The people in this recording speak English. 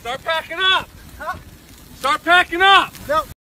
Start packing up. Start packing up. No.